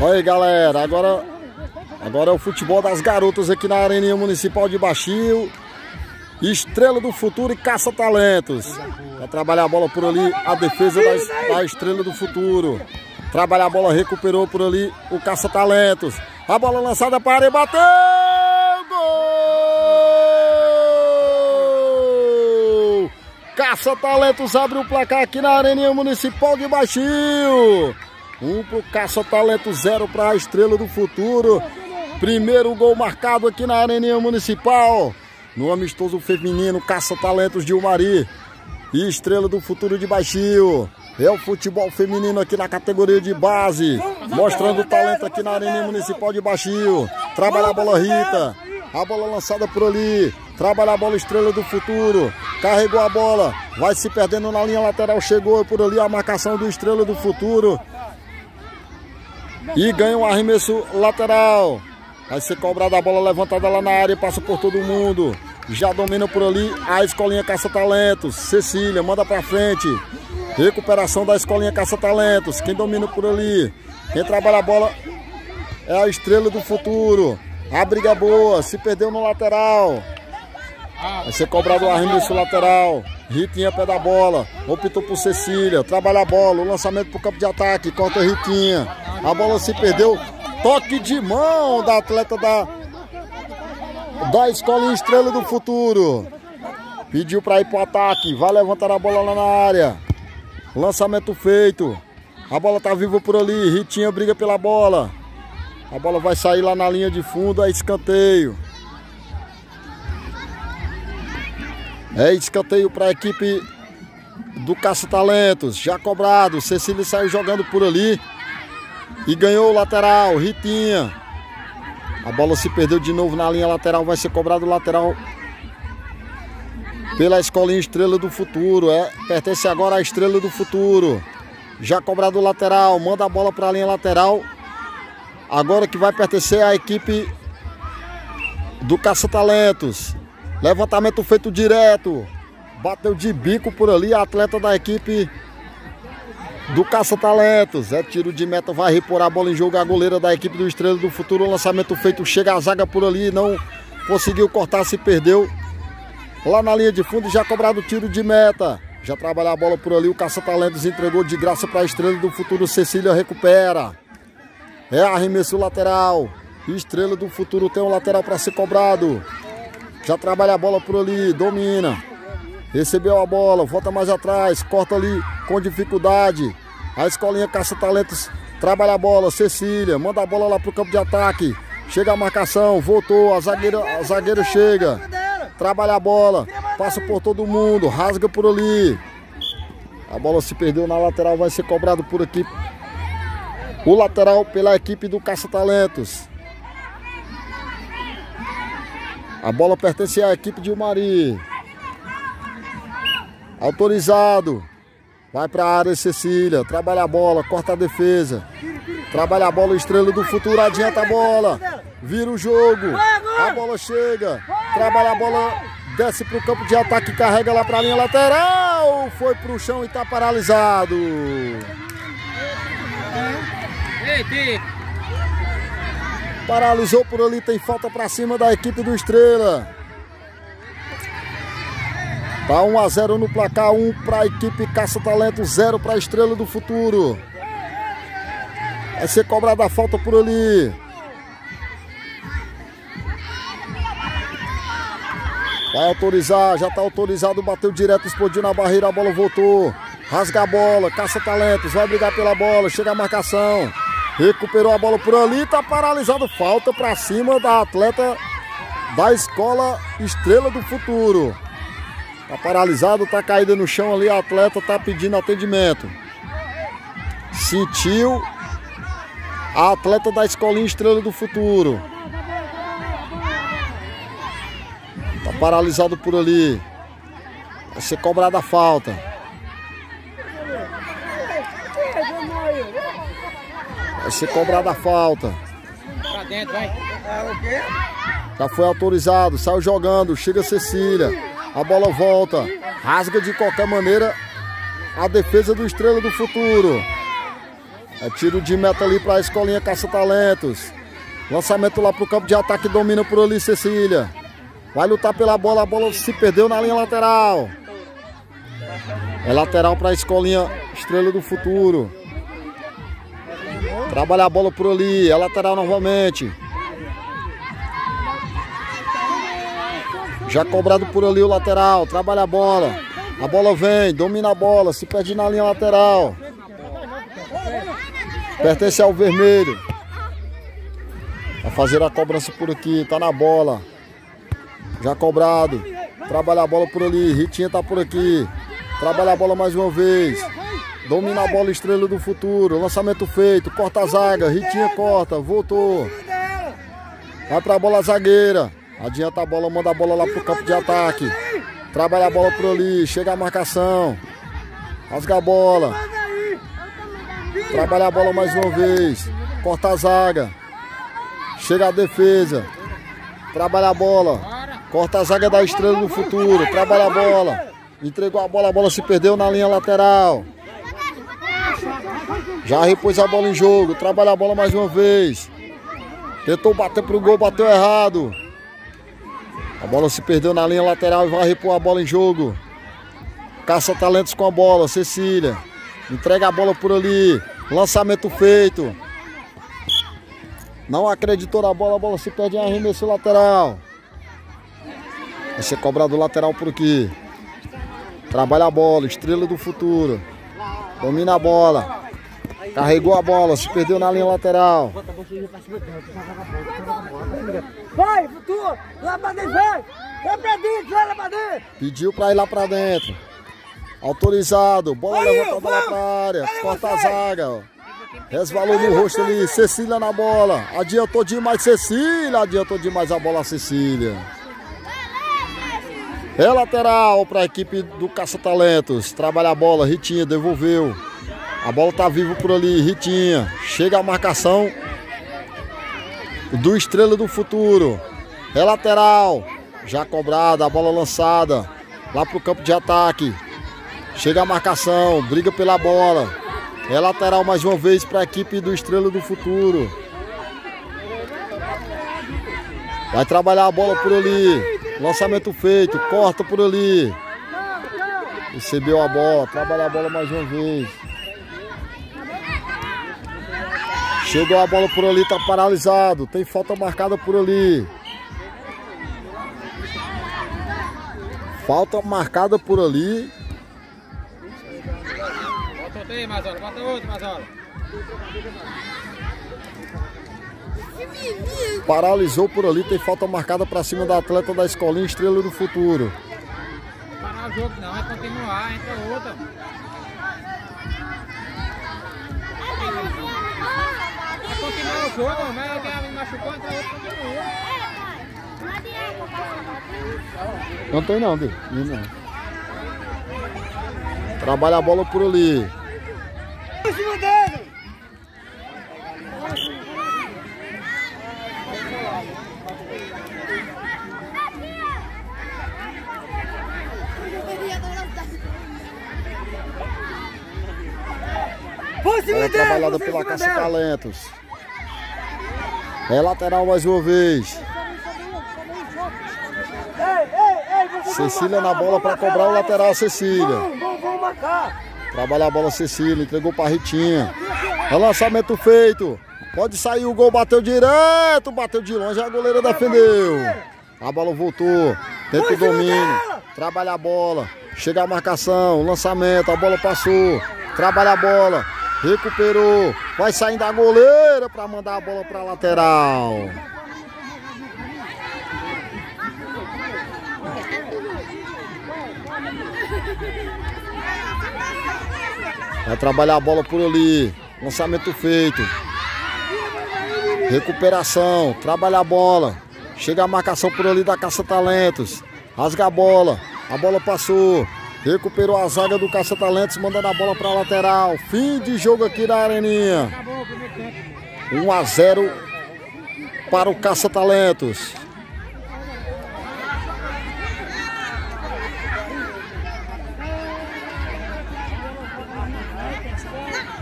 Olha aí, galera. Agora, agora é o futebol das garotas aqui na Areninha Municipal de Baixio. Estrela do Futuro e Caça-Talentos. Vai trabalhar a bola por ali, a defesa da, da Estrela do Futuro. Trabalha a bola, recuperou por ali o Caça-Talentos. A bola lançada para a área, bateu! Gol! Caça-Talentos abre o placar aqui na Areninha Municipal de Baixio. Um pro Caça-Talento, zero para a Estrela do Futuro. Primeiro gol marcado aqui na Areninha Municipal. No amistoso feminino, Caça-Talentos de Umari. E Estrela do Futuro de Baixio. É o futebol feminino aqui na categoria de base. Mostrando o talento aqui na Areninha Municipal de Baixio. Trabalha a bola Rita. A bola lançada por ali. Trabalha a bola Estrela do Futuro. Carregou a bola. Vai se perdendo na linha lateral. Chegou por ali a marcação do Estrela do Futuro. E ganha um arremesso lateral. Vai ser cobrada a bola levantada lá na área. Passa por todo mundo. Já domina por ali a escolinha caça-talentos. Cecília manda pra frente. Recuperação da escolinha caça-talentos. Quem domina por ali? Quem trabalha a bola é a estrela do futuro. A briga é boa. Se perdeu no lateral. Vai ser cobrado o arremesso lateral. Ritinha pé da bola. Optou por Cecília. Trabalha a bola. O lançamento para o campo de ataque. Corta Ritinha. A bola se perdeu. Toque de mão da atleta da, da Escola Estrela do Futuro. Pediu para ir para o ataque. Vai levantar a bola lá na área. Lançamento feito. A bola tá viva por ali. Ritinha briga pela bola. A bola vai sair lá na linha de fundo. É escanteio. É escanteio para a equipe do Caça-Talentos. Já cobrado. Cecília saiu jogando por ali. E ganhou o lateral. Ritinha. A bola se perdeu de novo na linha lateral. Vai ser cobrado o lateral pela Escolinha Estrela do Futuro. É, pertence agora à Estrela do Futuro. Já cobrado o lateral. Manda a bola para a linha lateral. Agora que vai pertencer à equipe do Caça-Talentos. Levantamento feito direto. Bateu de bico por ali a atleta da equipe do Caça-Talentos. É tiro de meta, vai repor a bola em jogo. A goleira da equipe do Estrela do Futuro. Lançamento feito, chega a zaga por ali. Não conseguiu cortar, se perdeu. Lá na linha de fundo, já cobrado tiro de meta. Já trabalha a bola por ali. O Caça-Talentos entregou de graça para a Estrela do Futuro. Cecília recupera. É arremesso lateral. Estrela do Futuro tem um lateral para ser cobrado. Já trabalha a bola por ali, domina. Recebeu a bola, volta mais atrás, corta ali com dificuldade. A escolinha caça-talentos trabalha a bola, Cecília, manda a bola lá pro campo de ataque. Chega a marcação, voltou, a zagueira, a zagueira chega. Trabalha a bola, passa por todo mundo, rasga por ali. A bola se perdeu na lateral, vai ser cobrado por aqui. O lateral pela equipe do Caça-Talentos. A bola pertence à equipe de Umari. Autorizado. Vai para a área Cecília. Trabalha a bola, corta a defesa. Trabalha a bola, estrela do futuro. Adianta a bola. Vira o jogo. A bola chega. Trabalha a bola. Desce para o campo de ataque. Carrega lá para a linha lateral. Foi para o chão e está paralisado. Paralisou por ali, tem falta para cima da equipe do Estrela. Tá 1 a 0 no placar, 1 para a equipe Caça Talento, 0 para a Estrela do Futuro. Vai ser cobrada a falta por ali. Vai autorizar, já está autorizado, bateu direto, explodiu na barreira, a bola voltou. Rasga a bola, caça talentos, vai brigar pela bola, chega a marcação. Recuperou a bola por ali, tá paralisado. Falta para cima da atleta da escola Estrela do Futuro. Tá paralisado, tá caída no chão ali, a atleta tá pedindo atendimento. Sentiu a atleta da escolinha Estrela do Futuro. Tá paralisado por ali. Vai ser cobrada a falta. Vai ser cobrada a falta. Pra dentro, vai. Já foi autorizado, saiu jogando, chega Cecília. A bola volta, rasga de qualquer maneira a defesa do Estrela do Futuro. É tiro de meta ali para a escolinha caça-talentos. Lançamento lá para o campo de ataque, domina por ali Cecília. Vai lutar pela bola, a bola se perdeu na linha lateral. É lateral para a escolinha Estrela do Futuro. Trabalha a bola por ali, é lateral novamente. Já cobrado por ali o lateral, trabalha a bola. A bola vem, domina a bola, se perde na linha lateral. Pertence ao vermelho. Vai fazer a cobrança por aqui, tá na bola. Já cobrado. Trabalha a bola por ali. Ritinha tá por aqui. Trabalha a bola mais uma vez. Domina a bola estrela do futuro. Lançamento feito. Corta a zaga. Ritinha corta. Voltou. Vai pra bola zagueira. Adianta a bola, manda a bola lá pro campo de ataque. Trabalha a bola por ali. Chega a marcação. Rasga a bola. Trabalha a bola mais uma vez. Corta a zaga. Chega a defesa. Trabalha a bola. Corta a zaga da estrela do futuro. Trabalha a bola. Entregou a bola, a bola se perdeu na linha lateral. Já repôs a bola em jogo. Trabalha a bola mais uma vez. Tentou bater pro gol, bateu errado. A bola se perdeu na linha lateral e vai repor a bola em jogo. Caça talentos com a bola, Cecília. Entrega a bola por ali. Lançamento feito. Não acreditou na bola, a bola se perde em arremesso lateral. Vai ser cobrado lateral por aqui. Trabalha a bola, estrela do futuro. Domina a bola. Carregou a bola, se perdeu na linha lateral. Vai, futuro! Lá pra dentro, vai! Vai pra dentro, vai lá pra dentro! Pediu pra ir lá pra dentro. Autorizado. Bola Aí, levantada lá vamos. pra área. Aí, Corta a zaga. ó. Resvalou no rosto ali. Cecília na bola. Adiantou demais Cecília. Adiantou demais a bola Cecília. É lateral para a equipe do Caça Talentos. Trabalha a bola. Ritinha devolveu. A bola tá viva por ali. Ritinha. Chega a marcação do Estrela do Futuro. É lateral. Já cobrada. A bola lançada. Lá pro campo de ataque. Chega a marcação. Briga pela bola. É lateral mais uma vez para a equipe do Estrela do Futuro. Vai trabalhar a bola por ali. Lançamento feito. Corta por ali. Recebeu a bola. Trabalha a bola mais uma vez. Chegou a bola por ali. Tá paralisado. Tem falta marcada por ali. Falta marcada por ali. Bota aí, Mazola. Bota outro, Mazola. Paralisou por ali, tem falta marcada para cima da atleta da escolinha Estrela do Futuro. Não parar o jogo não, vai continuar, entra outra. Continuar o jogo, mas alguém me machucou, entra outro, continua. Não tem não, Bi. não. Trabalha a bola por ali. Em cima dele! Bola dele! trabalhada pela Caça. Talentos. É lateral mais uma vez. Cecília na bola para cobrar o lateral Cecília. Trabalha a bola Cecília, entregou para Ritinha. É lançamento feito. Pode sair o gol, bateu direto, bateu de longe, a goleira defendeu. A bola voltou, tenta o domínio, trabalha a bola, chega a marcação, lançamento, a bola passou, trabalha a bola, recuperou, vai saindo a goleira para mandar a bola para lateral. Vai trabalhar a bola por ali. Lançamento feito. Recuperação. Trabalha a bola. Chega a marcação por ali da Caça Talentos. Rasga a bola. A bola passou. Recuperou a zaga do Caça Talentos, mandando a bola para a lateral. Fim de jogo aqui na Areninha. Acabou o primeiro tempo. 1 a 0 para o Caça Talentos.